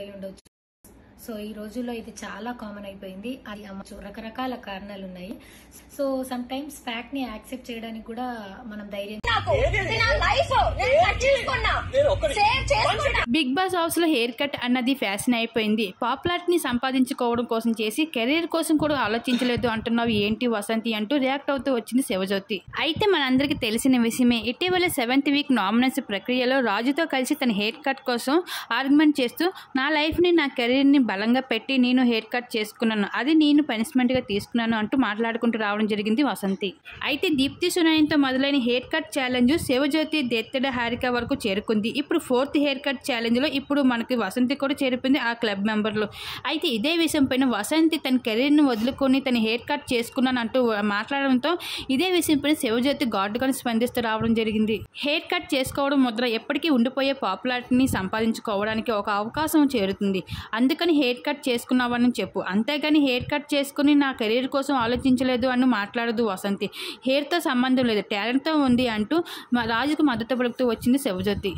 అయి ఉండొచ్చు. సో ఈ రోజుల్లో ఇది చాలా కామన్ అయిపోయింది. అది అమ్మచ్చు రకరకాల కారణాలు ఉన్నాయి సో సమ్ టైమ్స్ ఫ్యాక్ట్ని యాక్సెప్ట్ చేయడానికి కూడా మనం ధైర్యం బిగ్ బాస్ హౌస్లో హెయిర్ కట్ అన్నది ఫ్యాషన్ అయిపోయింది. పాపులారిటీని సంపాదించుకోవడం కోసం చేసి కెరీర్ కోసం కూడా ఆలోచించలేదు అంటున్నావు ఏంటి వసంతి అంటూ రియాక్ట్ అవుతూ వచ్చింది శివజ్యోతి. అయితే మనందరికీ తెలిసిన విషయమే ఇటీవల సెవెంత్ వీక్ నామినేషన్ ప్రక్రియలో రాజుతో కలిసి తన హెయిర్ కట్ కోసం ఆర్గ్యుమెంట్ చేస్తూ నా లైఫ్ని నా కెరీర్ని బలంగా పెట్టి నేను హెయిర్ కట్ చేసుకున్నాను. అది నేను పనిష్మెంట్గా తీసుకున్నాను అంటూ మాట్లాడుకుంటూ రావడం జరిగింది వసంతి. అయితే దీప్తి సునాయంతో మొదలైన hair cut challenge Shivajyothi Dethadi Harika వరకు చేరుకుంది. ఇప్పుడు ఫోర్త్ హెయిర్ కట్ ఛాలెంజ్లో ఇప్పుడు మనకి వసంతి కూడా చేరిపోయింది ఆ క్లబ్ మెంబర్లో అయితే ఇదే విషయం పైన వసంతి తన కెరీర్ను వదులుకొని తన హెయిర్ కట్ చేసుకున్నాను అంటూ మాట్లాడడంతో ఇదే విషయం పైన శివజ్యోతి గాడ్డుగా స్పందిస్తూ రావడం జరిగింది. హెయిర్ కట్ చేసుకోవడం ముద్ర ఎప్పటికీ ఉండిపోయే పాపులారిటీని సంపాదించుకోవడానికి ఒక అవకాశం చేరుతుంది. అందుకని హెయిర్ కట్ చేసుకున్నావని చెప్పు. అంతేగాని హెయిర్ కట్ చేసుకుని నా కెరీర్ కోసం ఆలోచించలేదు అని మాట్లాడదు వసంతి. హెయిర్తో సంబంధం లేదు. టాలెంట్తో ఉంది అంటూ రాజుకు మద్దతు పలుకుతూ వచ్చింది శివజ్యోతి.